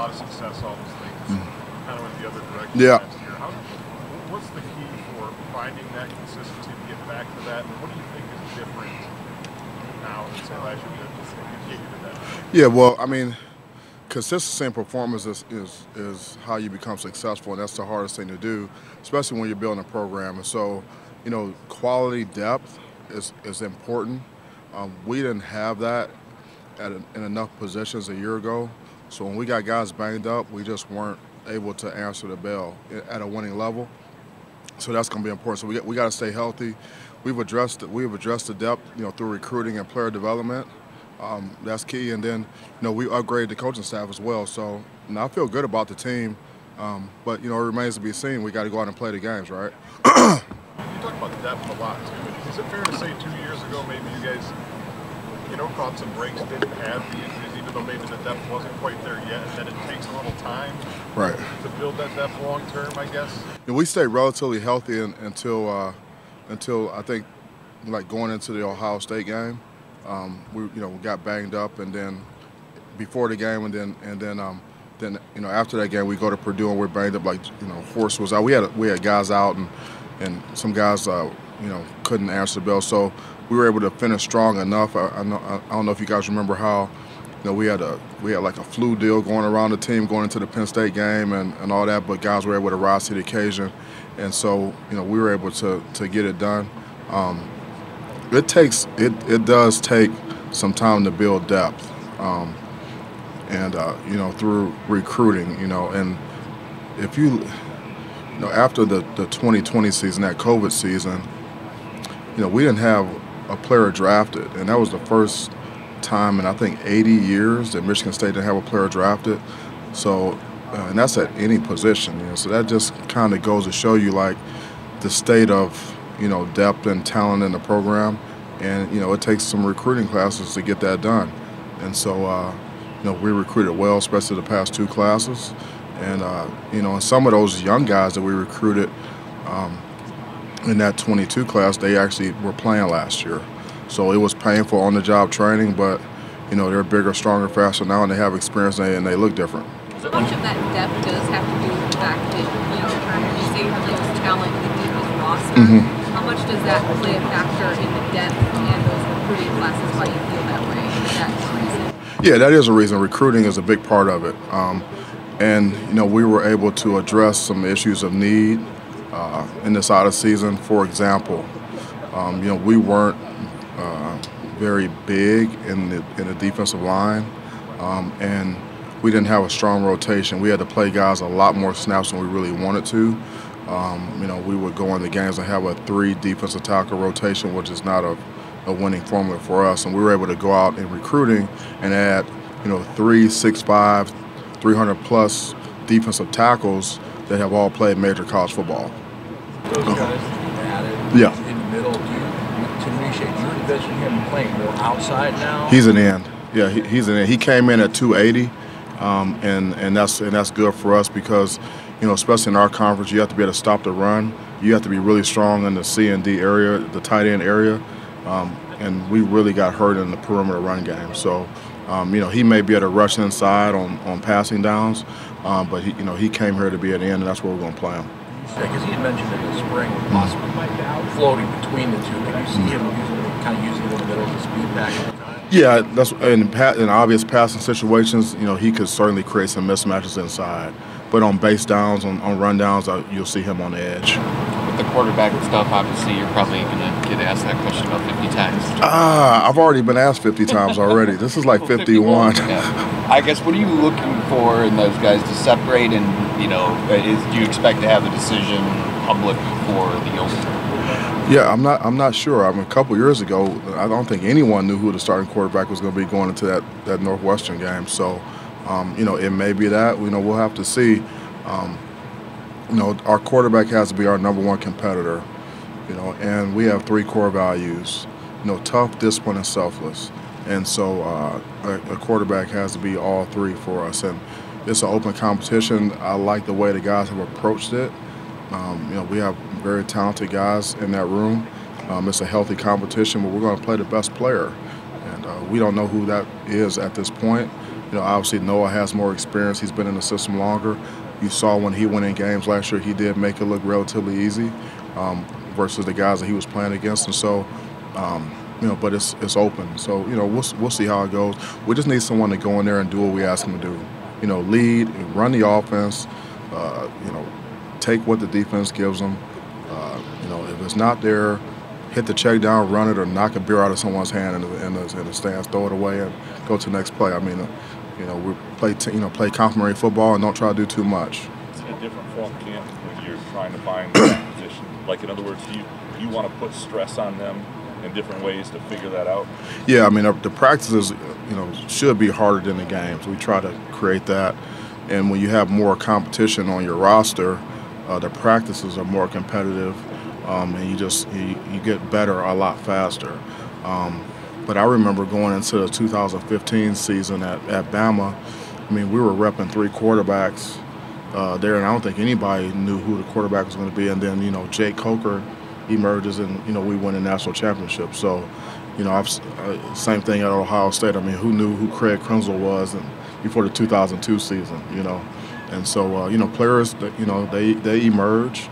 lot of success, things. Mm. Kind of went the other direction Yeah. last year. How, what's the key for finding that consistency to get back to that? And what do you think is different now than say last year that get you to that? Yeah, well, I mean, consistency in performance is, is, is how you become successful, and that's the hardest thing to do, especially when you're building a program. And so, you know, quality depth is, is important. Um, we didn't have that at in enough positions a year ago. So when we got guys banged up, we just weren't able to answer the bell at a winning level. So that's going to be important. So we we got to stay healthy. We've addressed we've addressed the depth, you know, through recruiting and player development. Um, that's key. And then, you know, we upgraded the coaching staff as well. So you know, I feel good about the team. Um, but you know, it remains to be seen. We got to go out and play the games, right? You talk about depth a lot too. Is it fair to say two years ago maybe you guys, you know, caught some breaks, didn't have the even though maybe the depth wasn't quite there yet, and then it takes a little time Right. to build that depth long term, I guess. And we stayed relatively healthy in, until uh, until I think like going into the Ohio State game. Um, we you know we got banged up, and then before the game, and then and then um, then you know after that game we go to Purdue and we're banged up like you know Horse was out. We had we had guys out and and some guys uh, you know couldn't answer the bell, so we were able to finish strong enough. I, I, know, I don't know if you guys remember how you know, we had a we had like a flu deal going around the team going into the Penn State game and, and all that, but guys were able to rise to the occasion, and so you know we were able to to get it done. Um, it takes it it does take some time to build depth, um, and uh, you know through recruiting, you know, and if you you know after the the 2020 season, that COVID season, you know we didn't have a player drafted, and that was the first time in I think 80 years that Michigan State didn't have a player drafted. So, uh, and that's at any position. You know, so that just kind of goes to show you like the state of you know depth and talent in the program, and you know it takes some recruiting classes to get that done. And so, uh, you know, we recruited well, especially the past two classes, and uh, you know, and some of those young guys that we recruited. Um, in that 22 class, they actually were playing last year. So it was painful on the job training, but you know they're bigger, stronger, faster now, and they have experience and they, and they look different. So much of that depth does have to do with the fact that, you know, you say you have the most talent in the deepest roster. Mhm. How much does that play a factor in the depth and those recruiting classes, why you feel that way? Is that reason? Yeah, that is a reason. Recruiting is a big part of it, um, and you know we were able to address some issues of need uh, in this out of season. For example, um, you know we weren't very big in the in the defensive line, um, and we didn't have a strong rotation. We had to play guys a lot more snaps than we really wanted to. Um, you know, we would go into games and have a three defensive tackle rotation, which is not a, a winning formula for us. And we were able to go out in recruiting and add, you know, three, six, five, 300 plus defensive tackles that have all played major college football. Those guys added Yeah. in the middle. Do you, Tunmise, do you envision him playing more outside now? He's an end. Yeah, he, he's an end. He came in at 280, um, and and that's and that's good for us because, you know, especially in our conference, you have to be able to stop the run. You have to be really strong in the C and D area, the tight end area, um, and we really got hurt in the perimeter run game. So, um, you know, he may be able to rush inside on, on passing downs, um, but he, you know, he came here to be at the end, and that's where we're going to play him. Because he had mentioned in the spring possibly floating between the two. Can you see him using, kind of using it in the middle to speed back at? Yeah, that's in, in obvious passing situations. You know, he could certainly create some mismatches inside, but on base downs, on, on run downs, uh, you'll see him on the edge. With the quarterback and stuff, obviously, you're probably going to get asked that question about 50 times. Ah, I've already been asked 50 times already. This is like 51. Yeah. I guess what are you looking for in those guys to separate? And you know, is, do you expect to have a decision public before the open? Yeah, I'm not. I'm not sure. I mean, a couple years ago, I don't think anyone knew who the starting quarterback was going to be going into that that Northwestern game. So, um, you know, it may be that. You know, we'll have to see. Um, you know, our quarterback has to be our number one competitor. You know, and we have three core values. You know, tough, disciplined, and selfless. And so, uh, a, a quarterback has to be all three for us. And it's an open competition. I like the way the guys have approached it. Um, you know, we have very talented guys in that room. Um, it's a healthy competition, but we're going to play the best player, and uh, we don't know who that is at this point. You know, obviously Noah has more experience. He's been in the system longer. You saw when he went in games last year, he did make it look relatively easy um, versus the guys that he was playing against. And so, um, you know, but it's it's open. So you know, we'll we'll see how it goes. We just need someone to go in there and do what we ask him to do. You know, lead, and run the offense. Uh, you know, take what the defense gives them. Uh, you know, if it's not there, hit the check down, run it, or knock a beer out of someone's hand in the, in the, in the stands, throw it away, and go to the next play. I mean, uh, you know, we play t- you know play complementary football and don't try to do too much. It's a different fall camp when you're trying to find that position. Like in other words, do you you want to put stress on them in different ways to figure that out? Yeah, I mean the practices, you know, should be harder than the games. We try to create that, and when you have more competition on your roster, uh, the practices are more competitive, um, and you just you, you get better a lot faster. Um, but I remember going into the 2015 season at, at Bama. I mean, we were repping three quarterbacks uh, there, and I don't think anybody knew who the quarterback was going to be. And then, you know, Jake Coker emerges, and you know, we win a national championship. So, you know, I've, uh, same thing at Ohio State. I mean, who knew who Craig Krenzel was and before the 2002 season? You know, and so uh, you know, players, you know, they they emerge,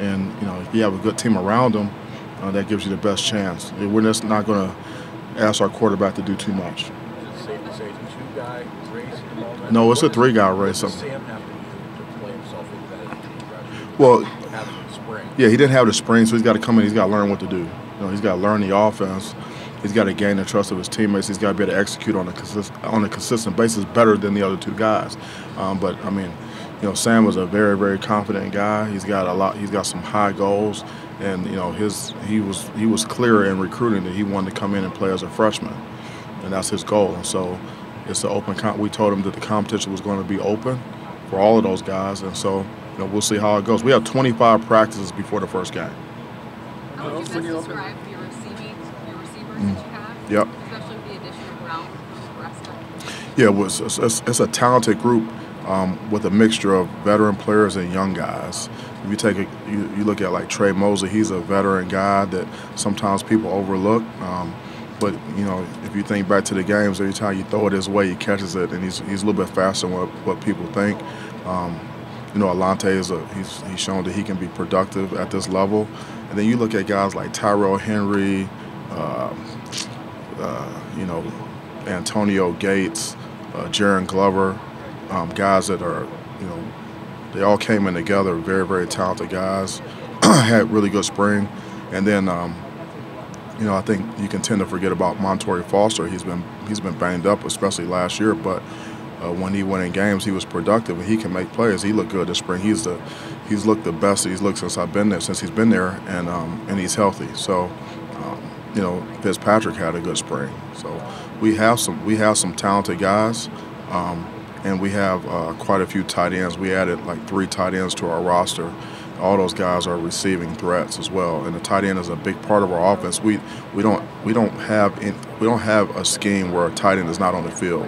and you know, if you have a good team around them, uh, that gives you the best chance. We're just not going to ask our quarterback to do too much. Is it safe to say it's a two-guy race at the moment? No, it's a three-guy race. does Sam have to to play himself into that? Well, have it in the spring. Yeah, he didn't have the spring, so he's got to come in. He's got to learn what to do. You know, he's got to learn the offense. He's got to gain the trust of his teammates. He's got to be able to execute on a consist- on a consistent basis better than the other two guys. Um, but I mean, you know, Sam was a very very confident guy. He's got a lot. He's got some high goals, and you know, his he was he was clear in recruiting that he wanted to come in and play as a freshman, and that's his goal. And so, it's an open. Com- we told him that the competition was going to be open for all of those guys, and so you know, we'll see how it goes. We have 25 practices before the first game. How would you best describe your receiving, your receivers that you have? Mm. Yep. Especially with the addition of Brown. Yeah, well, it's, it's, it's- it's a talented group um, with a mixture of veteran players and young guys. If you take a, you, you look at like Tre Mosley, he's a veteran guy that sometimes people overlook. Um, but you know, if you think back to the games, every time you throw it his way, he catches it, and he's, he's a little bit faster than what, what people think. Um, you know, Alante is a he's he's shown that he can be productive at this level. And then you look at guys like Tyrell Henry, uh, uh, you know, Antonio Gates, uh, Jaron Glover, um, guys that are, you know, they all came in together, very, very talented guys, had really good spring. And then, um, you know, I think you can tend to forget about Montorie Foster. He's been he's been banged up, especially last year, but uh, when he went in games, he was productive and he can make plays. He looked good this spring. He's the he's looked the best he's looked since I've been there, since he's been there, and um, and he's healthy. So, um, you know, Fitzpatrick had a good spring. So we have some we have some talented guys, um, and we have uh, quite a few tight ends. We added like three tight ends to our roster. All those guys are receiving threats as well, and the tight end is a big part of our offense. We we don't we don't have we don't have a scheme where a tight end is not on the field.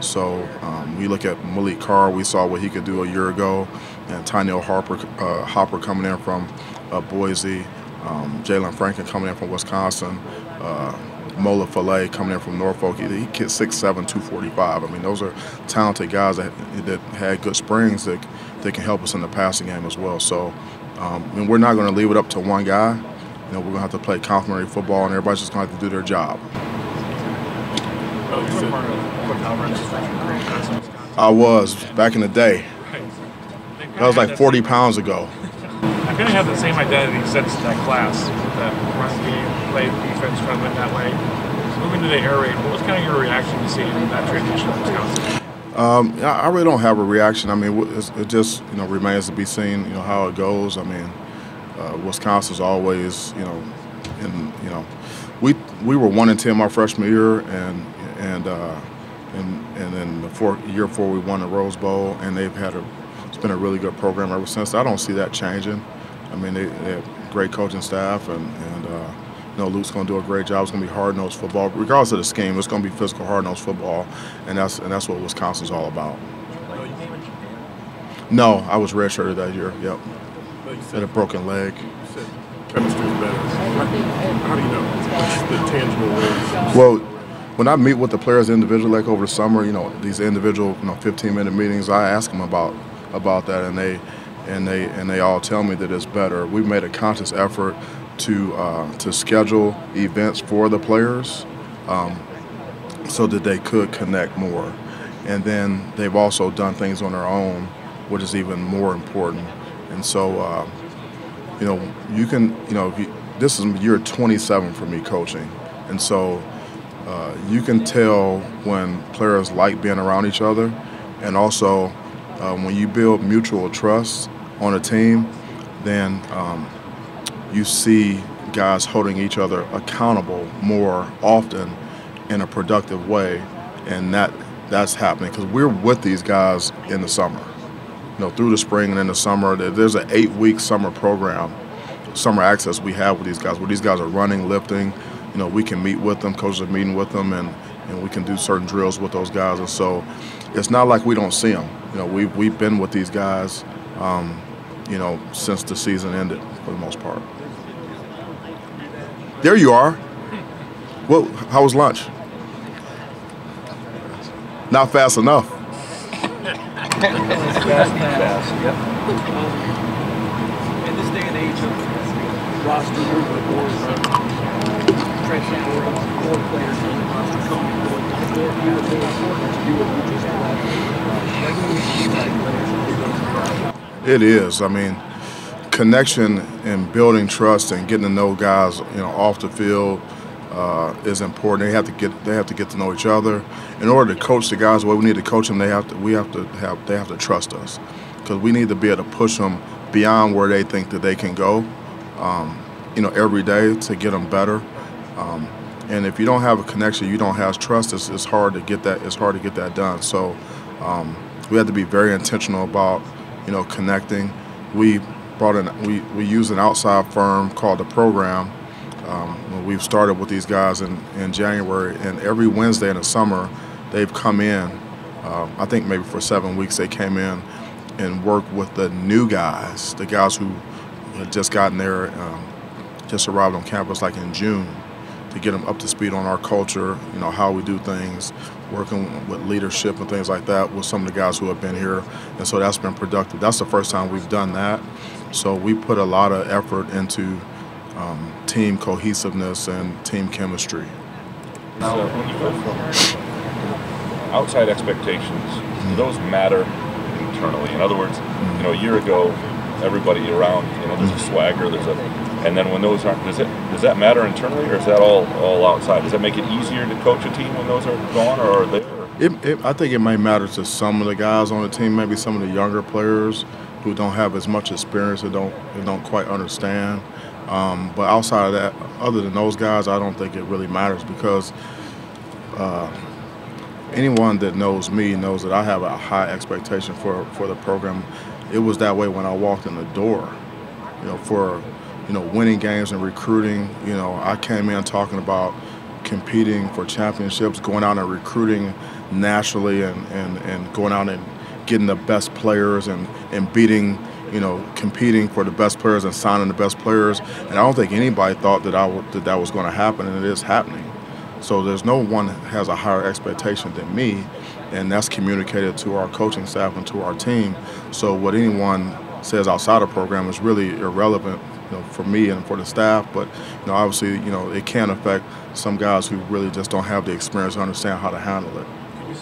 So um, we look at Maliq Carr. We saw what he could do a year ago, and Tyneil Harper uh, Hopper coming in from uh, Boise, um, Jaylan Franklin coming in from Wisconsin, uh, Mola Faleye coming in from Norfolk. He, he kid 6'7", 245. I mean, those are talented guys that that had good springs that that can help us in the passing game as well. So, um, and we're not going to leave it up to one guy. You know, we're going to have to play complementary football, and everybody's just going to have to do their job. I was back in the day. That was like 40 pounds ago. I kind of have the same identity since that class. That run game, play defense, try to win that way. Moving to the air raid, what was kind of your reaction to seeing that transition in Wisconsin? Um, I really don't have a reaction. I mean, it just you know remains to be seen. You know how it goes. I mean, uh, Wisconsin's always you know, and you know, we we were one and ten my freshman year, and and uh, and and then the four, year before we won the Rose Bowl, and they've had a it's been a really good program ever since. I don't see that changing. I mean, they, they have great coaching staff, and and uh, you know Luke's going to do a great job. It's going to be hard nosed football, regardless of the scheme. It's going to be physical, hard nosed football, and that's and that's what Wisconsin's all about. No, I was redshirted that year. Yep, had a broken leg. Chemistry's better. How, do you know? The tangible ways? Well, when I meet with the players individually, like over the summer, you know, these individual, you know, 15 minute meetings, I ask them about about that, and they and they and they all tell me that it's better. We've made a conscious effort to uh, to schedule events for the players um, so that they could connect more, and then they've also done things on their own, which is even more important. And so, uh, you know, you can, you know, you, this is year 27 for me coaching, and so uh, you can tell when players like being around each other, and also um, when you build mutual trust on a team, then um, you see guys holding each other accountable more often in a productive way, and that that's happening because we're with these guys in the summer, you know, through the spring and in the summer. There's an eight-week summer program, summer access we have with these guys, where these guys are running, lifting. You know, we can meet with them, coaches are meeting with them, and and we can do certain drills with those guys. And so, it's not like we don't see them. You know, we've we've been with these guys. Um, you know, since the season ended for the most part. There you are. Well, how was lunch? Not fast enough. In this day and age of players the roster It is. I mean, connection and building trust and getting to know guys, you know, off the field uh, is important. They have to get they have to get to know each other. In order to coach the guys the way we need to coach them, they have to we have to have they have to trust us because we need to be able to push them beyond where they think that they can go. Um, you know, every day to get them better. Um, and if you don't have a connection, you don't have trust. It's, it's hard to get that. It's hard to get that done. So um, we had to be very intentional about you know connecting. We brought in we we use an outside firm called the Program. Um, we've started with these guys in, in January, and every Wednesday in the summer, they've come in. Uh, I think maybe for seven weeks they came in and worked with the new guys, the guys who had just gotten there, um, just arrived on campus like in June, to get them up to speed on our culture, you know, how we do things, working with leadership and things like that with some of the guys who have been here. And so that's been productive. That's the first time we've done that. So we put a lot of effort into um, team cohesiveness and team chemistry. So outside expectations, those matter internally? In other words, you know, a year ago, everybody around, you know, there's a swagger, there's a, and then when those aren't, does it does that matter internally, or is that all all outside? Does that make it easier to coach a team when those are gone, or are they? It, it, I think it may matter to some of the guys on the team, maybe some of the younger players who don't have as much experience and don't don't quite understand. Um, but outside of that, other than those guys, I don't think it really matters because uh, anyone that knows me knows that I have a high expectation for, for the program. It was that way when I walked in the door. You know, for you know winning games and recruiting. You know, I came in talking about competing for championships, going out and recruiting nationally, and, and, and going out and getting the best players and, and beating you know, competing for the best players and signing the best players. And I don't think anybody thought that I w- that, that was going to happen, and it is happening. So there's no one has a higher expectation than me, and that's communicated to our coaching staff and to our team. So what anyone says outside of program is really irrelevant, you know, for me and for the staff. But you know, obviously, you know, it can affect some guys who really just don't have the experience to understand how to handle it.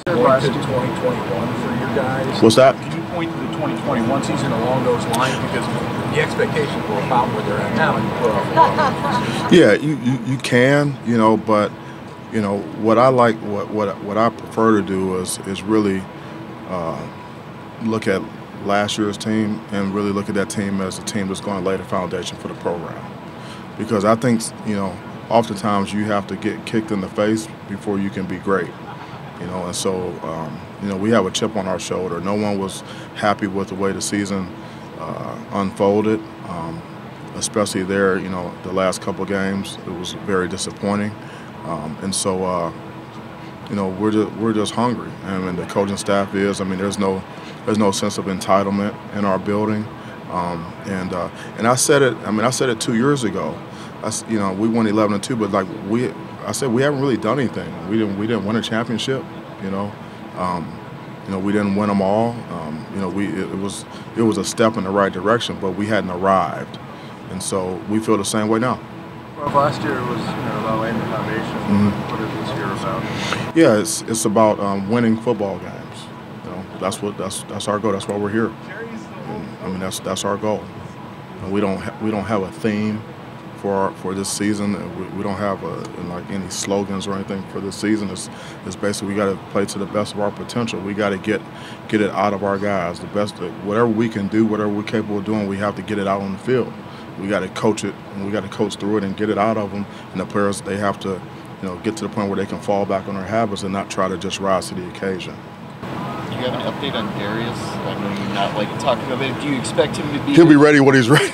Point to 2021 for your guys. What's that? Can you point to the 2021 season along those lines because the expectations were about where they're at now, and you put off a lot of Yeah, you, you, you can, you know, but you know what I like, what what what I prefer to do is is really uh, look at last year's team and really look at that team as a team that's going to lay the foundation for the program, because I think you know oftentimes you have to get kicked in the face before you can be great, you know, and so um, you know we have a chip on our shoulder. No one was happy with the way the season uh, unfolded. Um, especially there, you know, the last couple games, it was very disappointing. Um, and so, uh, you know, we're just we're just hungry. I mean, the coaching staff is. I mean, there's no there's no sense of entitlement in our building. Um, and uh, and I said it. I mean, I said it two years ago. I you know, we won 11 and two, but like we, I said we haven't really done anything. We didn't we didn't win a championship, you know. Um, you know, we didn't win them all. Um, you know, we it, it was it was a step in the right direction, but we hadn't arrived, and so we feel the same way now. Well, last year was you know about laying the foundation. Mhm. What is this year about? Yeah, it's it's about um, winning football games. That's what that's that's our goal. That's why we're here. And, I mean, that's that's our goal. And we don't ha- we don't have a theme for our, for this season. We, we don't have a, like any slogans or anything for this season. It's it's basically we got to play to the best of our potential. We got to get get it out of our guys. The best whatever we can do, whatever we're capable of doing, we have to get it out on the field. We got to coach it, and we got to coach through it and get it out of them. And the players they have to, you know, get to the point where they can fall back on their habits and not try to just rise to the occasion. Do you have an update on Darius? I know you're not like talking about it. Do you expect him to be? He'll be ready when he's ready.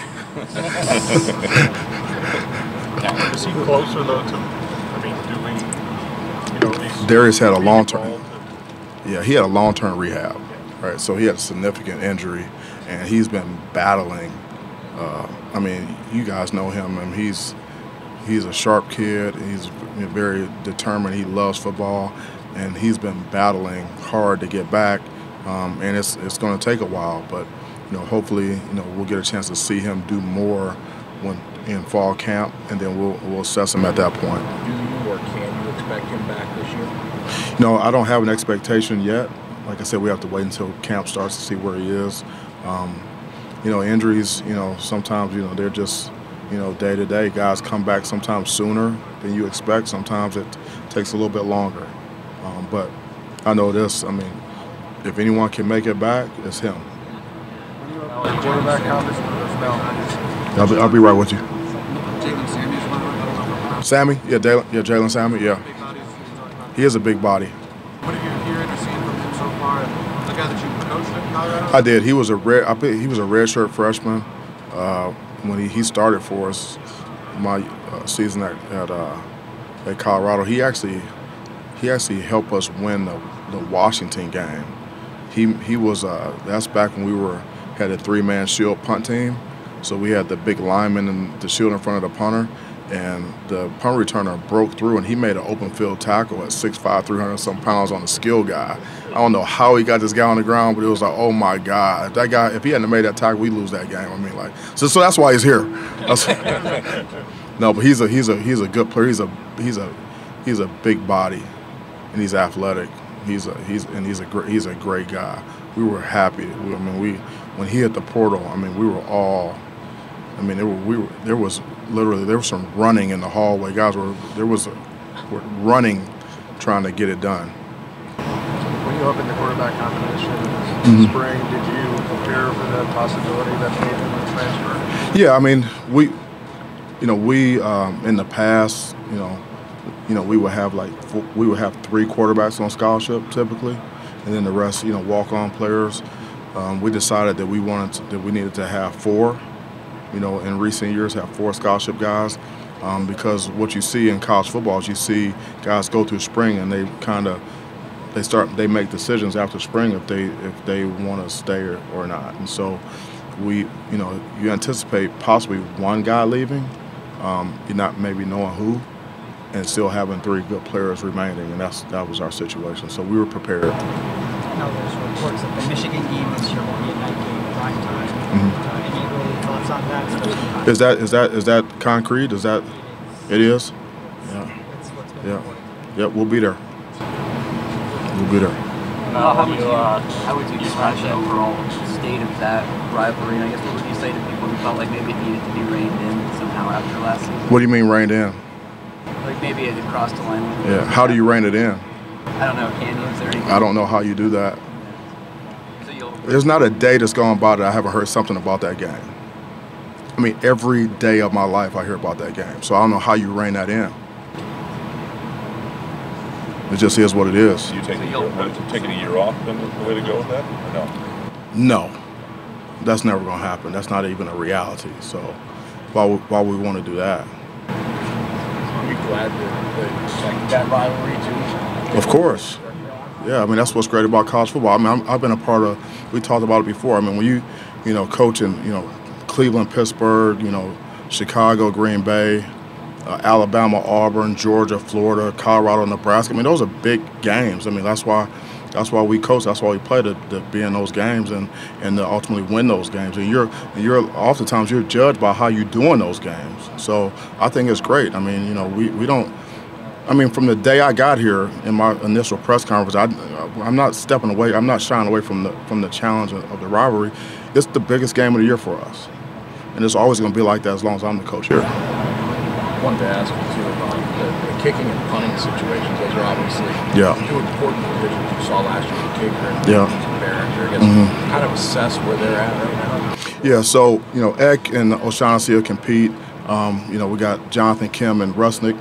Is he closer though to, I mean, doing, you know, these. Darius had a long term. Yeah, he had a long term rehab, right? So he had a significant injury, and he's been battling. Uh, I mean, you guys know him, and he's he's a sharp kid. He's very determined. He loves football, and he's been battling hard to get back. Um, and it's it's going to take a while, but you know, hopefully, you know, we'll get a chance to see him do more when in fall camp, and then we'll we'll assess him at that point. Do you or can you expect him back this year? No, I don't have an expectation yet. Like I said, we have to wait until camp starts to see where he is. Um, you know, injuries, you know, sometimes, you know, they're just, you know, day to day. Guys come back sometimes sooner than you expect. Sometimes it takes a little bit longer. But I know this, I mean, if anyone can make it back, it's him. Quarterback. I'll be, I'll be right with you. Jalen Samuels, one of Sami? Yeah, Jalen, yeah, Jalen Sami, yeah. big bodies. he's talking about. He is a big body. What have you hearing or seen from him so far? The guy that you coached at Colorado. I did. He was a red. I he was a redshirt freshman uh, when he, he started for us. My uh, season at at, uh, at Colorado, he actually he actually helped us win the, the Washington game. He he was uh, that's back when we were had a three man shield punt team. So we had the big lineman and the shield in front of the punter, and the punt returner broke through and he made an open field tackle at 6'5", 300 some pounds on a skill guy. I don't know how he got this guy on the ground, but it was like, oh my God, if that guy, if he hadn't made that tackle, we lose that game. I mean, like, so, so that's why he's here. No, but he's a he's a he's a good player. He's a he's a he's a big body, and he's athletic. He's a he's and he's a great he's a great guy. We were happy. We, I mean, we when he hit the portal. I mean, we were all. I mean, there were we were there was literally there was some running in the hallway. Guys were there was a, were running, trying to get it done. When you opened the quarterback competition this Mhm. spring, did you prepare for the possibility that Nathan would transfer? Yeah, I mean, we, you know, we um, in the past, you know, you know, we would have like four, we would have three quarterbacks on scholarship typically, and then the rest, you know, walk-on players. Um, we decided that we wanted to, that we needed to have four, you know, in recent years have four scholarship guys, um, because what you see in college football is you see guys go through spring and they kind of they start they make decisions after spring if they if they want to stay or, not, and so we, you know, you anticipate possibly one guy leaving, um, you're not maybe knowing who, and still having three good players remaining, and that's that was our situation. So we were prepared. I know there's reports that the Michigan game this year will be a night game prime time. Uh, any early thoughts on that? Especially is that is that is that concrete? Is that it is? Yeah, That's what's yeah, reported. yeah. We'll be there. We'll be there. Uh, how would you uh, how would you describe the overall state of that rivalry? And I guess what would you say to people who felt like maybe it needed to be reined in somehow after last season? What do you mean reined in? Like maybe it had crossed the line. Yeah. How do you rein it in? I don't know. Can you? Is there anything? I don't know how you do that. So There's not a day that's gone by that I haven't heard something about that game. I mean, every day of my life I hear about that game. So I don't know how you rein that in. It just is what it is. Do you take a year, taking a year off then the way to go with that? Or no? No, that's never going to happen. That's not even a reality. So why would, why would we want to do that? Glad that, that, like, that rivalry too? Of course. Yeah, I mean that's what's great about college football. I mean, I'm, I've been a part of. We talked about it before. I mean, when you, you know, coaching, you know, Cleveland, Pittsburgh, you know, Chicago, Green Bay, uh, Alabama, Auburn, Georgia, Florida, Colorado, Nebraska. I mean, those are big games. I mean, that's why that's why we coach. That's why we play to, to be in those games and and to ultimately win those games. And you're and you're oftentimes you're judged by how you do in those games. So I think it's great. I mean, you know, we, we don't. I mean, from the day I got here in my initial press conference, I, I'm not stepping away. I'm not shying away from the from the challenge of, the rivalry. It's the biggest game of the year for us, and it's always going to be like that as long as I'm the coach here. wanted to ask you too about the, the kicking and punting situations. Those are obviously Yeah. two important positions you saw last year. The kicker and Yeah. the Baringer. I guess Mhm. kind of assess where they're at right now. Yeah, so you know, Eck and O'Shaughnessy will compete. Um, you know, we got Jonathan Kim and Rusnick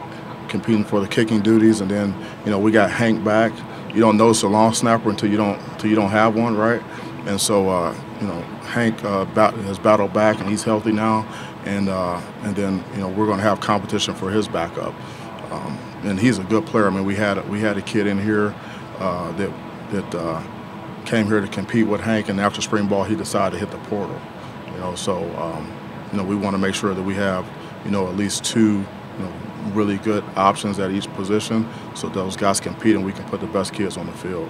competing for the kicking duties, and then you know we got Hank back. You don't notice a long snapper until you don't until you don't have one, right? And so uh, you know Hank uh, bat- has battled back, and he's healthy now. And uh, and then you know we're going to have competition for his backup. Um, and he's a good player. I mean, we had we had a kid in here uh, that that uh, came here to compete with Hank, and after spring ball, he decided to hit the portal. You know, so um, you know we want to make sure that we have you know at least two you know really good options at each position, so those guys compete and we can put the best kids on the field.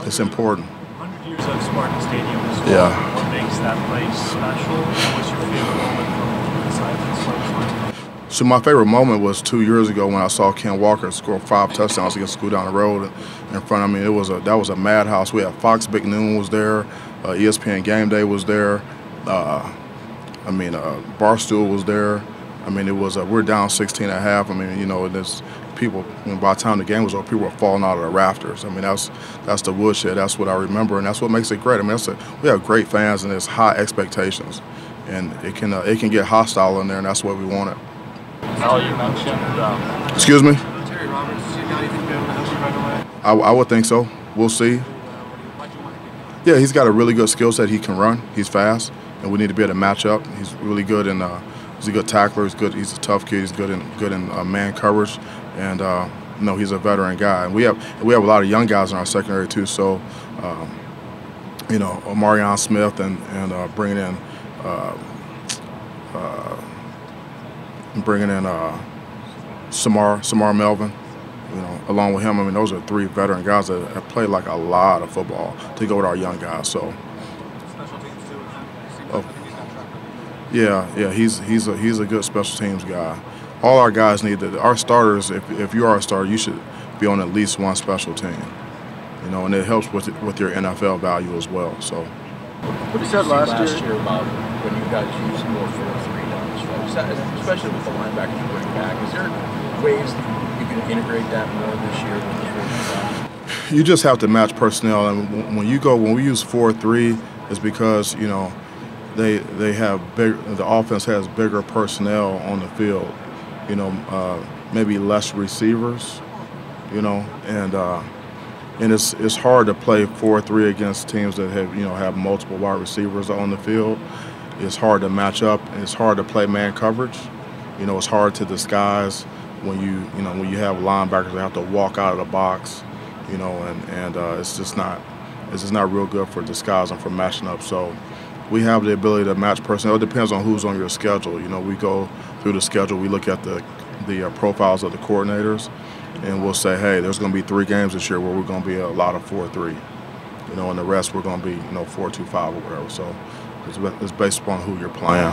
It's important. 100 years of Spartan Stadium is. Yeah. What makes that place special? What's your favorite moment from inside the Spartan So my favorite moment was two years ago when I saw Ken Walker score five touchdowns against school down the road in front of me. It was a that was a madhouse. We had Fox Big Noon was there, uh, ESPN Game Day was there. Uh, I mean, uh, Barstool was there. I mean, it was uh, we're down 16 and a half. I mean, you know, there's people. I mean, by the time the game was over, people were falling out of the rafters. I mean, that's that's the woodshed. That's what I remember, and that's what makes it great. I mean, that's a, we have great fans and there's high expectations, and it can uh, it can get hostile in there, and that's what we wanted. Al, you mentioned um, Excuse me. Terry Roberts, is he a guy you think will be able to help you right away? I, I would think so. We'll see. Yeah, he's got a really good skill set. He can run. He's fast, and we need to be able to match up. He's really good in. Uh, he's a good tackler. He's good. He's a tough kid. He's good in good in uh, man coverage, and uh, you know he's a veteran guy. And we have we have a lot of young guys in our secondary too. So, um, you know, Marion Smith and and uh, bringing in. Uh, bringing in uh, Samar, Samar Melvin, you know, along with him. I mean, those are three veteran guys that have played like a lot of football to go with our young guys. So, Special teams too. It seems Oh. like I think he's got track record. yeah, yeah, he's he's a he's a good special teams guy. All our guys need to. Our starters, if if you are a starter, you should be on at least one special team. You know, and it helps with with your NFL value as well. So. What You said last last year- year about when you guys use more four three especially with the linebackers you bring back. Is there ways you can integrate that more this year the you just have to match personnel and when you go when we use 4-3 it's because you know they they have big the offense has bigger personnel on the field you know uh, maybe less receivers you know and uh, and it's it's hard to play 4-3 against teams that have you know have multiple wide receivers on the field it's hard to match up it's hard to play man coverage you know it's hard to disguise when you you know when you have linebackers that have to walk out of the box you know, and and uh, it's just not it's just not real good for disguising and for matching up. So we have the ability to match personnel. It depends on who's on your schedule. You know, we go through the schedule. We look at the the uh, profiles of the coordinators, and we'll say, hey, there's going to be three games this year where we're going to be a lot of four three. You know, and the rest we're going to be you know four two five or whatever. So it's, ba- it's based upon who you're playing.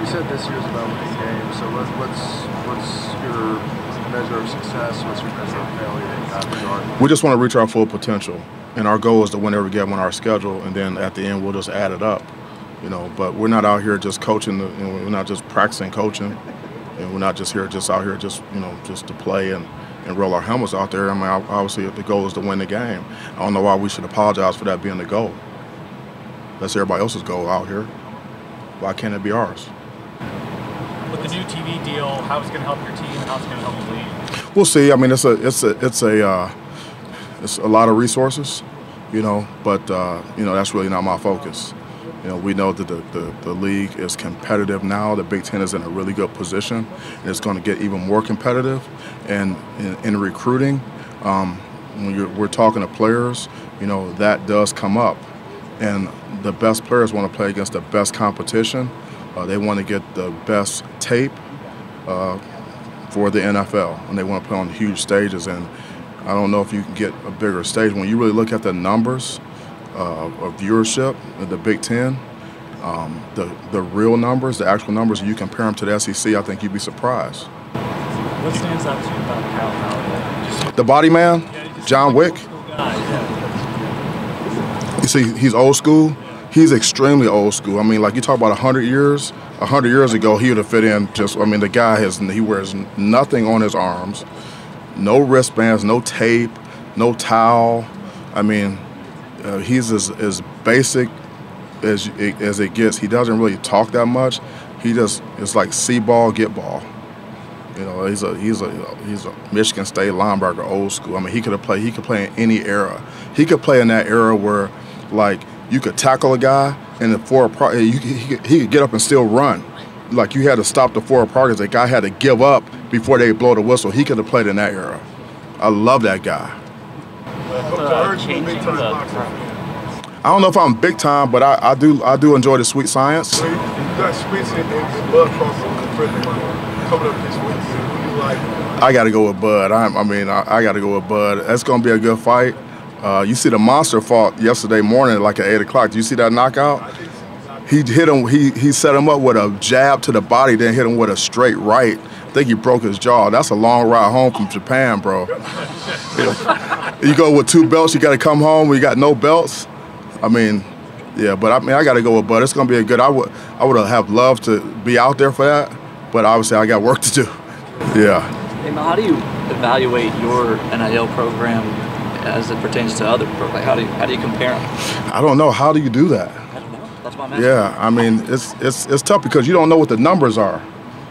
You said this year's about winning games. So what, what's what's your measure of success? What's your measure of failure in that regard? We just want to reach our full potential, and our goal is to win every game on our schedule, and then at the end we'll just add it up, you know. But we're not out here just coaching. The, you know, we're not just practicing coaching, and we're not just here just out here just you know just to play and, and roll our helmets out there. I mean, ob- obviously the goal is to win the game. I don't know why we should apologize for that being the goal. That's everybody else's goal out here. Why can't it be ours? with the new TV deal, how it's going to help your team and how it's going to help the league? We'll see. I mean, it's a it's a it's a uh, it's a lot of resources, you know. But uh, you know, that's really not my focus. You know, we know that the, the, the league is competitive now. The Big Ten is in a really good position, and it's going to get even more competitive. And in, in recruiting, um, when you're, we're talking to players, you know, that does come up. And the best players want to play against the best competition. Uh, they want to get the best tape. Uh, for the NFL, and they want to play on huge stages. And I don't know if you can get a bigger stage when you really look at the numbers uh, of viewership of the Big Ten. Um, the the real numbers, the actual numbers, you compare them to the SEC, I think you'd be surprised. What stands out to you about Cal Haladay? The body man, John Wick. See, he's old school. He's extremely old school. I mean, like you talk about hundred years. hundred years ago, he would have fit in. Just, I mean, the guy has he wears nothing on his arms, no wristbands, no tape, no towel. I mean, uh, he's as, as basic as as it gets. He doesn't really talk that much. He just it's like see ball, get ball. You know, he's a he's a he's a Michigan State linebacker, old school. I mean, he could have played. He could play in any era. He could play in that era where, like, you could tackle a guy and the four apart. Eh, you, he, could, he could get up and still run. Like you had to stop the four apart. The guy had to give up before they blow the whistle. He could have played in that era. I love that guy. I don't know if I'm big time, but I, I do I do enjoy the sweet science. You got sweets and, and blood crossing the prison coming up this week. Who you like? I got to go with Bud. I, I mean, I, I got to go with Bud. That's going to be a good fight. Uh, you see the monster fought yesterday morning, like at eight o'clock. Do you see that knockout? He hit him. He he set him up with a jab to the body, then hit him with a straight right. I think he broke his jaw. That's a long ride home from Japan, bro. you go with two belts, you got to come home. We got no belts. I mean, yeah, but I mean, I got to go with Bud. It's gonna be a good. I would I would have loved to be out there for that, but obviously I got work to do. Yeah. Hey, how do you evaluate your NIL program as it pertains to other? Like, how do you, how do you compare them? I don't know. How do you do that? I don't know. That's my message. Yeah, I mean, it's it's it's tough because you don't know what the numbers are.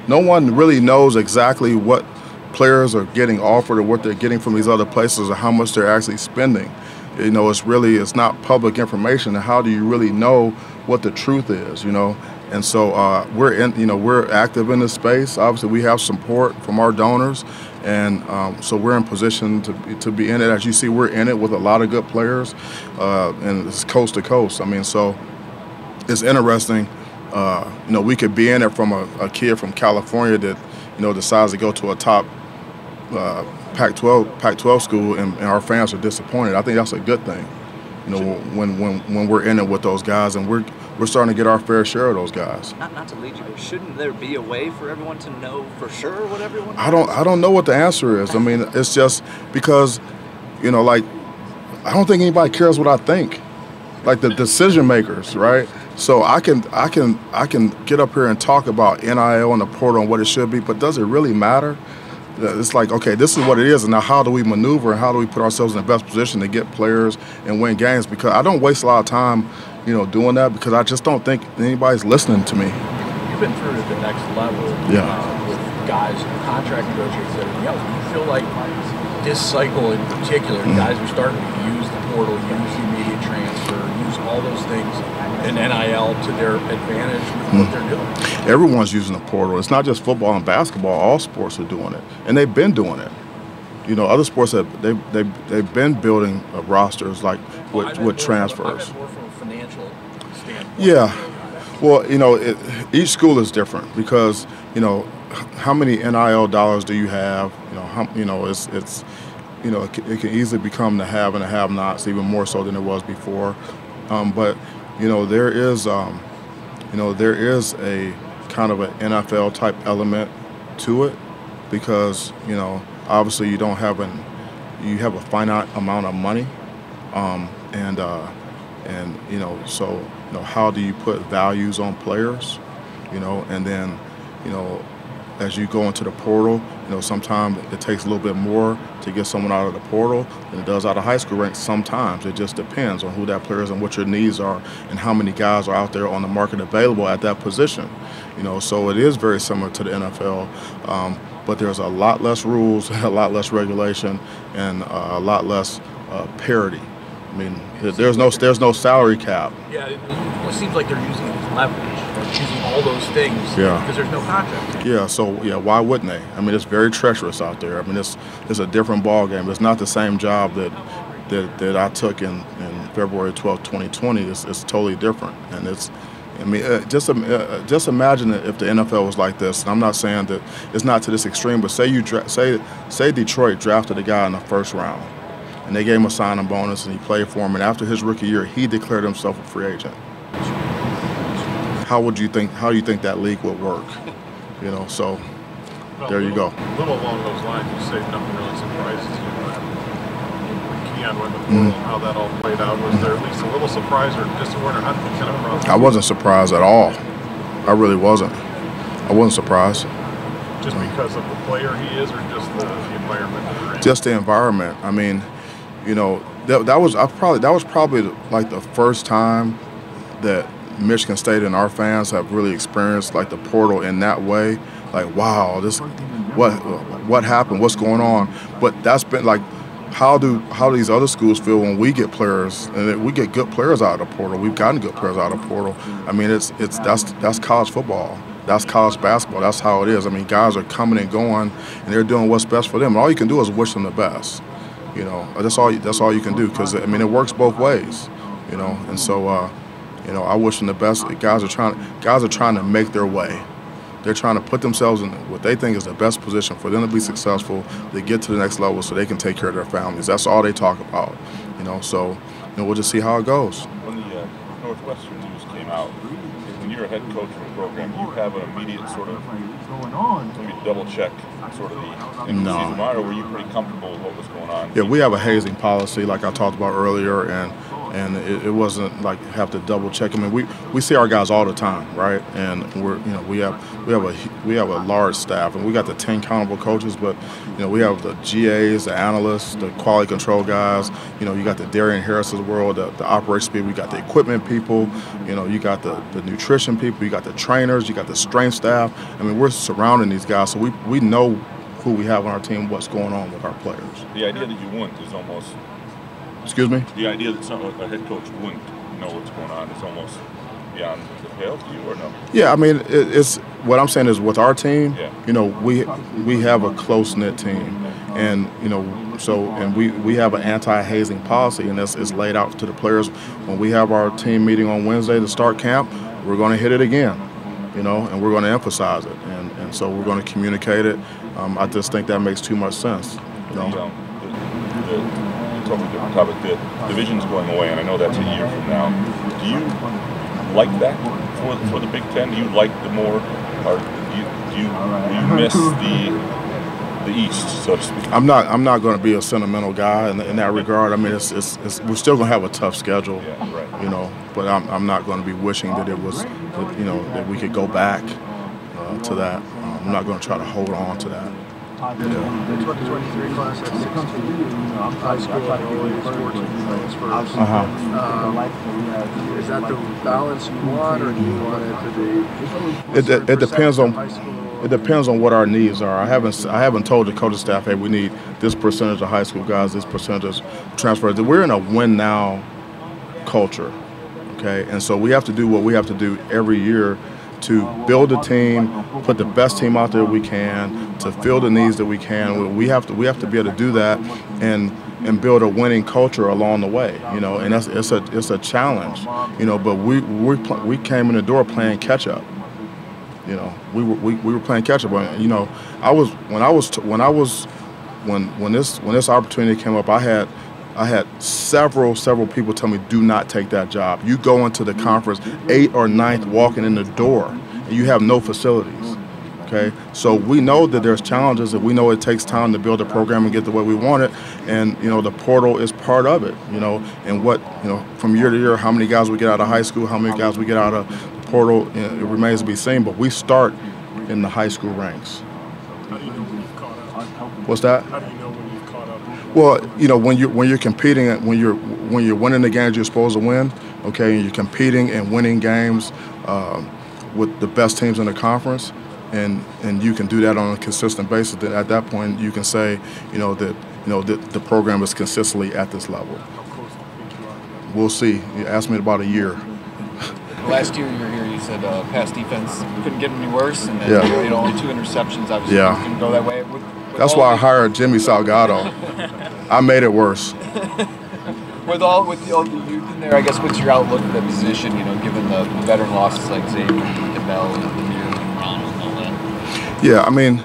No one really knows exactly what players are getting offered or what they're getting from these other places or how much they're actually spending. You know, it's really it's not public information. How do you really know what the truth is? You know, and so uh, we're in. You know, we're active in this space. Obviously, we have support from our donors, and um, so we're in position to be, to be in it. As you see, we're in it with a lot of good players, uh, and it's coast to coast. I mean, so it's interesting. Uh, you know, we could be in it from a, a kid from California that, you know, decides to go to a top uh, Pac-12 Pac-12 school, and, and our fans are disappointed. I think that's a good thing. You know, when when when we're in it with those guys, and we're we're starting to get our fair share of those guys. Not, not to lead you, but shouldn't there be a way for everyone to know for sure what everyone I don't I don't know what the answer is. I mean, it's just because, you know, like I don't think anybody cares what I think. Like the decision makers, right? So I can I can I can get up here and talk about NIL and the portal and what it should be, but does it really matter? Uh, it's like, okay, this is what it is, and now how do we maneuver and how do we put ourselves in the best position to get players and win games? Because I don't waste a lot of time, you know, doing that because I just don't think anybody's listening to me. You've been through to the next level Yeah. uh, with guys, contract negotiators, everything else. You feel like this cycle in particular, Mm-hmm. guys are starting to use the portal, use the immediate transfer, use all those things in NIL to their advantage with Mm-hmm. what they're doing? Everyone's using the portal. It's not just football and basketball. All sports are doing it, and they've been doing it. You know, other sports have they they they've been building uh, rosters like with, meant with transfers. From, I meant more from a financial standpoint. Yeah. Well, you know, it, each school is different because you know how many NIL dollars do you have? You know, how, you know it's it's you know it can, easily become the have and the have-nots even more so than it was before. Um, but you know there is um, you know there is a kind of an NFL type element to it because you know obviously you don't have an you have a finite amount of money um, and uh, and you know so you know how do you put values on players you know and then you know as you go into the portal you know sometimes it takes a little bit more to get someone out of the portal than it does out of high school ranks. Sometimes it just depends on who that player is and what your needs are and how many guys are out there on the market available at that position you know. So it is very similar to the NFL um, but there's a lot less rules a lot less regulation and uh, a lot less uh, parity I mean, there's no there's no salary cap. Yeah, it, it seems like they're using leverage, right? using all those things Yeah. because there's no contract. Yeah, so yeah, why wouldn't they? I mean, it's very treacherous out there. I mean, it's it's a different ball game. It's not the same job that that, that I took in, in February 12, 2020. It's, it's totally different, and it's I mean, uh, just im- uh, just imagine if the NFL was like this. And I'm not saying that it's not to this extreme, but say you dra- say say Detroit drafted a guy in the first round, and they gave him a signing bonus, and he played for him, and after his rookie year, he declared himself a free agent. How would you think? How do you think that league would work? You know, so there you go. A little along those lines, you say nothing really surprises you. Keon went Mm-hmm. portal and how that all played out, was there at least a little surprise or disappointment? How did you kind of process I wasn't surprised at all. I really wasn't. I wasn't surprised. Just because of the player he is, or just the, the environment that you're in? just the environment. I mean, you know, that, that was I probably that was probably like the first time that Michigan State and our fans have really experienced like the portal in that way. Like, wow, this what what happened? What's going on? But that's been like. How do how do these other schools feel when we get players and we get good players out of the portal? We've gotten good players out of the portal. I mean, it's it's that's that's college football. That's college basketball. That's how it is. I mean, guys are coming and going, and they're doing what's best for them. And all you can do is wish them the best. You know, that's all. You, that's all you can do because I mean, it works both ways. You know, and so uh, you know, I wish them the best. Guys are trying. Guys are trying to make their way. They're trying to put themselves in what they think is the best position for them to be successful, to get to the next level, so they can take care of their families. That's all they talk about. You know, so you know, we'll just see how it goes. When the uh, Northwestern news came out, when you're a head coach of a program, you have an immediate sort of on. maybe double check sort of the end of the season um, line, or were you pretty comfortable with what was going on? Yeah, we have a hazing policy, like I talked about earlier, and and it, it wasn't like have to double check. I mean, we, we see our guys all the time, right? And we're you know we have we have a we have a large staff, and we got the ten countable coaches, but you know we have the GAs, the analysts, the quality control guys. You know, you got the Darian Harris's world, the, the operations people, you got the equipment people, you know, you got the, the nutrition people, you got the trainers, you got the strength staff. I mean, we're surrounding these guys, so we we know who we have on our team, what's going on with our players. The idea that you wouldn't is almost Excuse me. the idea that some, a head coach wouldn't know what's going on is almost beyond the pale to you, or no? Yeah, I mean, it, it's what I'm saying is with our team, Yeah. you know, we we have a close knit team, and you know, so and we we have an anti hazing policy, and that's is laid out to the players. When we have our team meeting on Wednesday to start camp, we're going to hit it again, you know, and we're going to emphasize it, and and so we're going to communicate it. Um, I just think that makes too much sense, you know. Totally different topic. The division's going away, and I know that's a year from now. Do you like that for for the Big Ten? Do you like the more, or do you do you, do you miss the the East, so to speak? I'm not. I'm not going to be a sentimental guy in, in that regard. I mean, it's, it's, it's we're still going to have a tough schedule, Yeah, right. you know. But I'm, I'm not going to be wishing that it was, that, you know, that we could go back uh, to that. Um, I'm not going to try to hold on to that. The 2023 class had 16 high school and only 14 transfers. Uh-huh. Um, is that the balance you want, or do you want it to be? It, it, it depends on. It depends on what our needs are. I haven't s- I haven't told the coaching staff, hey, we need this percentage of high school guys, this percentage of transfers. We're in a win now culture, okay, and so we have to do what we have to do every year to build a team, put the best team out there we can, to fill the needs that we can. We have to we have to be able to do that and and build a winning culture along the way, you know. And that's it's a it's a challenge, you know. But we we we came in the door playing catch up you know we were we, we were playing catch up and you know i was when i was when i was when when this when this opportunity came up i had i had several several people tell me do not take that job. You go into the conference eighth or ninth walking in the door and you have no facilities. Okay? So we know that there's challenges and we know it takes time to build a program and get the way we want it and you know the portal is part of it you know? And what you know from year to year how many guys we get out of high school how many guys we get out of the portal you know, it remains to be seen but we start in the high school ranks. How do well, you know, when you're when you're competing, when you're when you're winning the games you're supposed to win, okay, and you're competing and winning games um, with the best teams in the conference, and and you can do that on a consistent basis. Then at that point, you can say, you know, that you know that the program is consistently at this level. How close do you think you are? We'll see. You asked me about a year. Last year you were here, you said uh, pass defense couldn't get any worse, and then Yeah. you know only two interceptions. Obviously, Yeah. couldn't go that way. That's why I hired Jimmy Salgado. I made it worse. With all with all the youth in there, I guess what's your outlook for the position? You know, given the veteran losses like Xavier, DeBell, and Ronald, and all that. Yeah, I mean,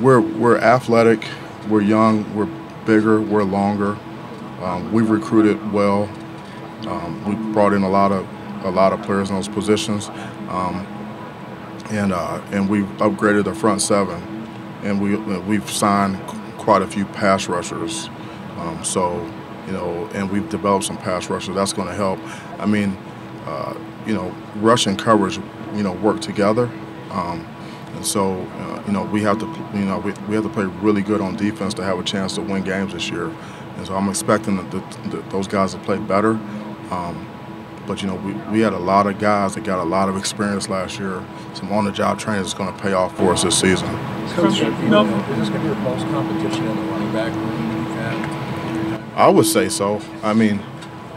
we're we're athletic, we're young, we're bigger, we're longer. Um, we've recruited well. Um, we brought in a lot of a lot of players in those positions, um, and uh, and we've upgraded the front seven, and we we've signed quite a few pass rushers. Um, so, you know, and we've developed some pass rushers. That's going to help. I mean, uh, you know, rush and coverage, you know, work together. Um, and so, uh, you know, we have to, you know, we, we have to play really good on defense to have a chance to win games this year. And so I'm expecting the, the, those guys to play better. Um, but, you know, we, we had a lot of guys that got a lot of experience last year. Some on-the-job training is going to pay off for us this season. Coach, you know, is this going to be the most competition in the running back room that you've had? I would say so. I mean,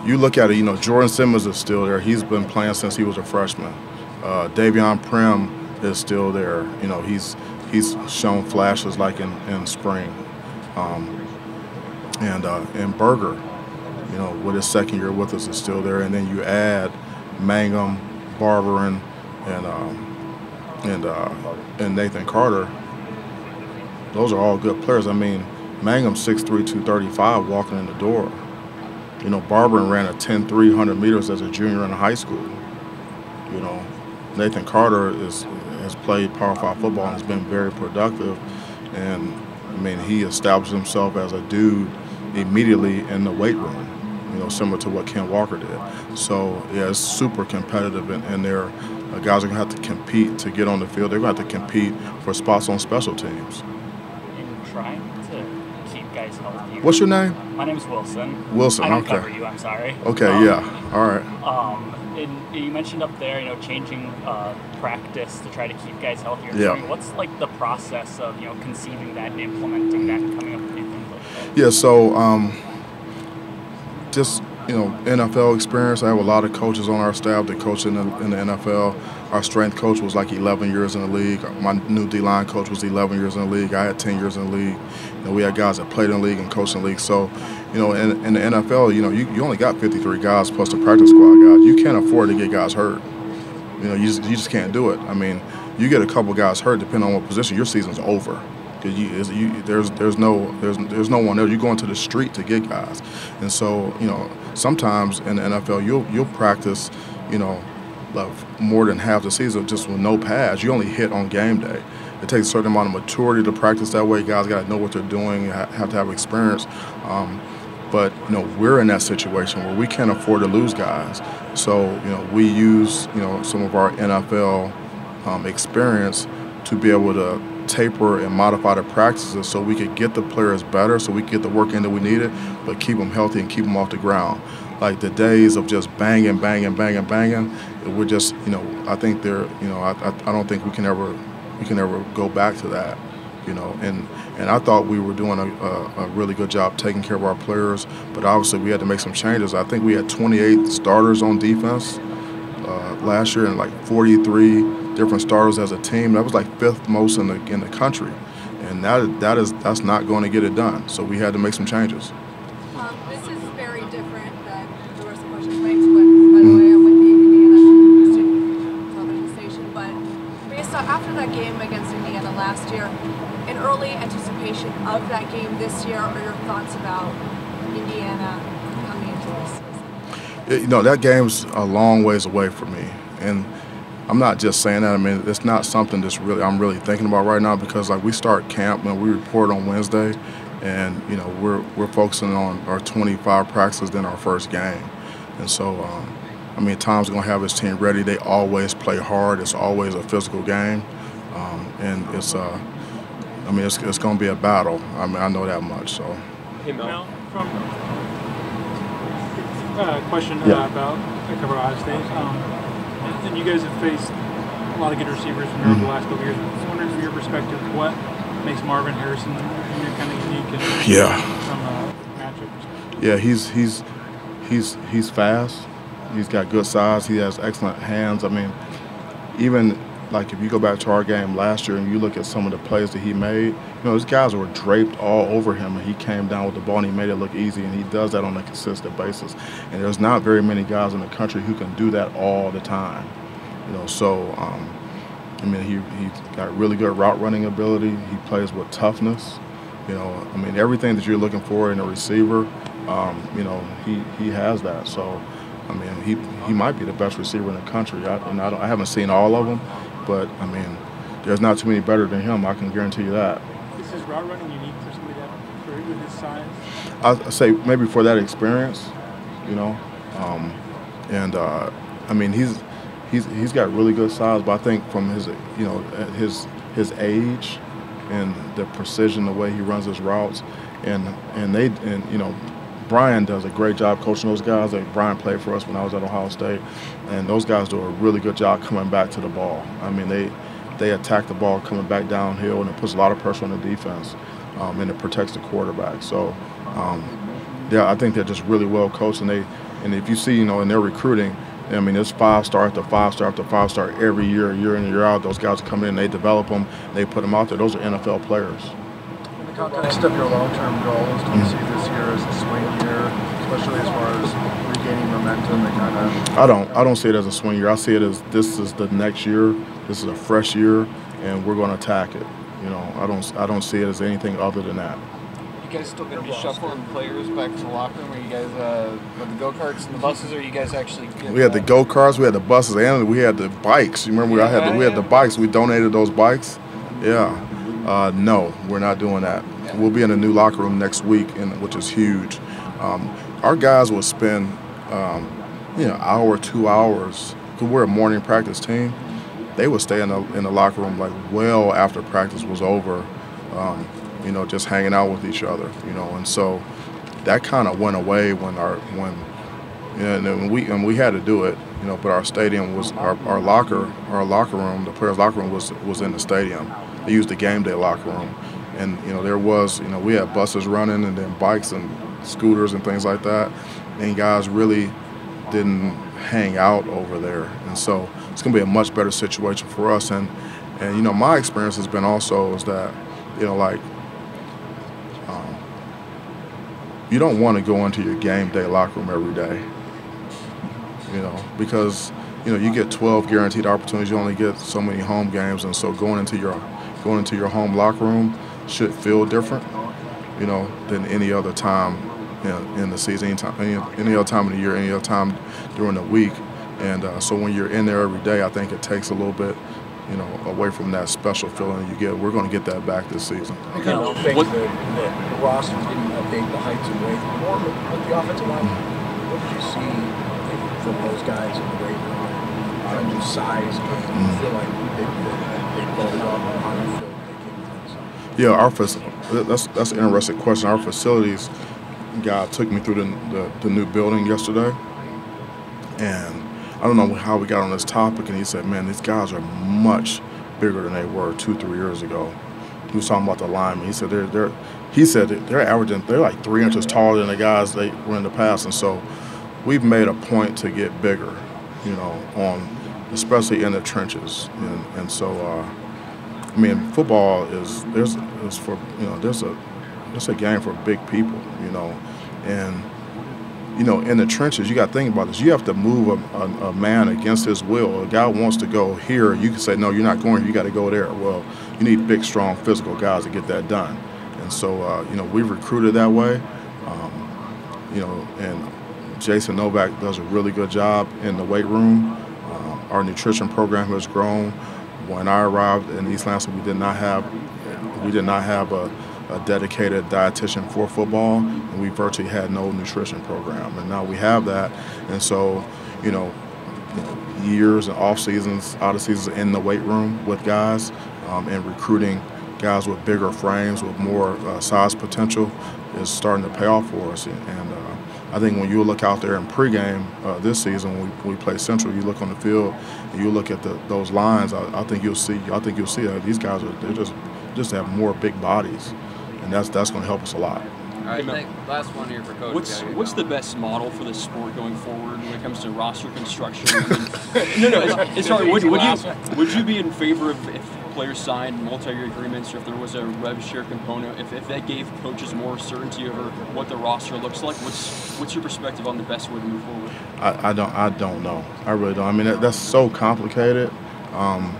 you look at it, you know, Jordon Simmons is still there. He's been playing since he was a freshman. Uh, Davion Primm is still there. You know, he's he's shown flashes like in, in spring. Um, and uh, and Berger, you know, with his second year with us is still there. And then you add Mangum, Barberin, and um, and uh, and Nathan Carter. Those are all good players. I mean, Mangum 6'3", 235 walking in the door. You know, Barberin ran a 10 300 meters as a junior in high school. You know, Nathan Carter is has played Power Five football and has been very productive. And I mean, he established himself as a dude immediately in the weight room. You know, similar to what Ken Walker did. So yeah, it's super competitive, and, and uh, guys are gonna have to compete to get on the field. They're gonna have to compete for spots on special teams. In trying to keep guys healthy. What's your name? My name's Wilson. Wilson, I don't okay. cover you. I'm sorry. Okay, Um, yeah, all right. Um, and you mentioned up there, you know, changing uh, practice to try to keep guys healthier. Yeah. I mean, what's like the process of you know conceiving that and implementing that and coming up with new things like that? Yeah, so um, just you know, NFL experience. I have a lot of coaches on our staff that coach in the, in the NFL. Our strength coach was like 11 years in the league. My new D line coach was 11 years in the league. I had 10 years in the league. Know, we had guys that played in the league and coached in the league. So, you know, in, in the NFL, you know, you, you only got 53 guys plus the practice squad guys. You can't afford to get guys hurt. You know, you just, you just can't do it. I mean, you get a couple guys hurt, depending on what position, your season's over. You, you, there's there's no there's there's no one there. You're going to the street to get guys, and so you know sometimes in the NFL you'll you'll practice, you know, like more than half the season just with no pads. You only hit on game day. It takes a certain amount of maturity to practice that way. Guys got to know what they're doing. ha- Have to have experience. Um, but you know we're in that situation where we can't afford to lose guys. So you know we use you know some of our NFL um, experience to be able to taper and modify the practices so we could get the players better, so we could get the work in that we needed, but keep them healthy and keep them off the ground. Like the days of just banging, banging, banging, banging, we're just you know I think they're you know I, I, I don't think we can ever we can ever go back to that you know and and I thought we were doing a, a, a really good job taking care of our players but obviously we had to make some changes. I think we had 28 starters on defense uh, last year and like 43 different starters as a team. That was like fifth most in the in the country and that that is that's not going to get it done. So we had to make some changes of that game this year, are your thoughts about Indiana coming into this season? You know that game's a long ways away from me. And i'm not just saying that. I mean it's not something that's really i'm really thinking about right now because like we start camp and we report on wednesday and you know we're we're focusing on our 25 practices then our first game. And so um, i mean tom's going to have his team ready. They always play hard. It's always a physical game. Um, and it's uh i mean it's, it's going to be a battle i mean i know that much so Hey Mel, from uh, question Yeah. uh, about I cover Ohio State, um, and, and you guys have faced a lot of good receivers from Mhm. the last couple years. I was wondering from your perspective, what makes Marvin Harrison kind of unique and Yeah. from a matchup perspective? Yeah, he's he's he's he's fast. He's got good size. He has excellent hands. I mean, even like if you go back to our game last year and you look at some of the plays that he made, you know, those guys were draped all over him and he came down with the ball and he made it look easy and he does that on a consistent basis. And there's not very many guys in the country who can do that all the time. You know, so um, I mean, he he's got really good route running ability. He plays with toughness. You know, I mean, everything that you're looking for in a receiver, um, you know, he he has that. So, I mean, he he might be the best receiver in the country. I, and I, I haven't seen all of them, but I mean, there's not too many better than him. I can guarantee you that. Is his route running unique for somebody that for with his size? I say maybe for that experience, you know, um, and uh, I mean he's he's he's got really good size, but I think from his you know his his age and the precision, the way he runs his routes, and and they and you know Brian does a great job coaching those guys. Like Brian played for us when I was at Ohio State, and those guys do a really good job coming back to the ball. I mean, they they attack the ball coming back downhill, and it puts a lot of pressure on the defense, um, and it protects the quarterback. So, um, yeah, I think they're just really well coached, and they and if you see, you know, in their recruiting. I mean, it's five star after five star after five star every year, year in and year out. Those guys come in, they develop them, they put them out there. Those are NFL players. In the context of your long-term goals, do you see this year as a swing year, especially as far as regaining momentum and kind of? I don't. I don't see it as a swing year. I see it as this is the next year. This is a fresh year, and we're going to attack it. You know, I don't. I don't see it as anything other than that. You guys still going to be shuffling players back to the locker room? Are you guys uh, with the go karts and the buses? Or are you guys actually? We had the go karts, we had the buses, and we had the bikes. You remember, I had the, we had the bikes. We donated those bikes. Yeah. Uh, no, we're not doing that. We'll be in a new locker room next week, and which is huge. Um, our guys will spend, um, you know, hour, two hours. Cause we're a morning practice team. They would stay in the in the locker room like well after practice was over. Um, you know, just hanging out with each other. You know, and so that kind of went away when our when you know, and we and we had to do it. You know, but our stadium was our, our locker our locker room. The players' locker room was was in the stadium. They used the game day locker room, and you know there was you know we had buses running and then bikes and scooters and things like that, and guys really didn't hang out over there, and so it's going to be a much better situation for us. And and you know my experience has been also is that you know like um, you don't want to go into your game day locker room every day, you know, because you know you get 12 guaranteed opportunities. You only get so many home games, and so going into your going into your home locker room should feel different, you know, than any other time you know, in the season, any, time, any, any, other time of the year, any other time during the week. And uh, so when you're in there every day, I think it takes a little bit, you know, away from that special feeling you get. We're going to get that back this season. I kind of think that, that the roster didn't update the heights and weight. More with the offensive line, what did you see from those guys in the weight room? In terms of size, do you feel like they, they, they built up on the field? Yeah, our that's that's an interesting question. Our facilities guy took me through the, the, the new building yesterday, and I don't know how we got on this topic, and he said, "Man, these guys are much bigger than they were two, three years ago." He was talking about the linemen. He said they're they're he said they're averaging they're like three inches taller than the guys they were in the past, and so we've made a point to get bigger, you know, on especially in the trenches, and and so. Uh, I mean, football is there's is for you know there's a it's a game for big people, you know, and you know in the trenches you got to think about this. You have to move a, a, a, man against his will. A guy wants to go here, you can say no, you're not going. You got to go there. Well, you need big, strong, physical guys to get that done, and so uh, you know we've recruited that way, um, you know, and Jason Novak does a really good job in the weight room. Uh, our nutrition program has grown when I arrived in East Lansing, we did not have we did not have a, a, dedicated dietitian for football, and we virtually had no nutrition program. And now we have that, and so you know, years and off seasons, out of seasons in the weight room with guys, um, and recruiting guys with bigger frames with more uh, size potential is starting to pay off for us. And, uh, I think when you look out there in pregame uh, this season, when we, we play Central, you look on the field and you look at the, those lines. I, I, think you'll see. I think you'll see that these guys are they just just have more big bodies, and that's that's going to help us a lot. All right, Hey, last one here for Coach. We What's gotta get what's the best model for this sport going forward when it comes to roster construction? No, no. It's, it's sorry. Would, would you would you be in favor of if players signed multi-year agreements, or if there was a rev share component, if, if that gave coaches more certainty over what the roster looks like? What's what's your perspective on the best way to move forward? I, I don't I don't know. I really don't. I mean that, that's so complicated, um,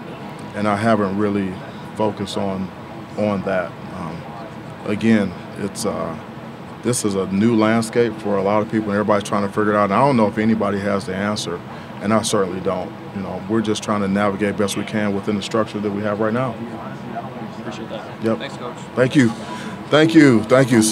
and I haven't really focused on on that. Again, it's uh, this is a new landscape for a lot of people, and everybody's trying to figure it out. And I don't know if anybody has the answer, and I certainly don't. You know, we're just trying to navigate best we can within the structure that we have right now. Appreciate that. Yep. Thanks, Coach. Thank you. Thank you. Thank you.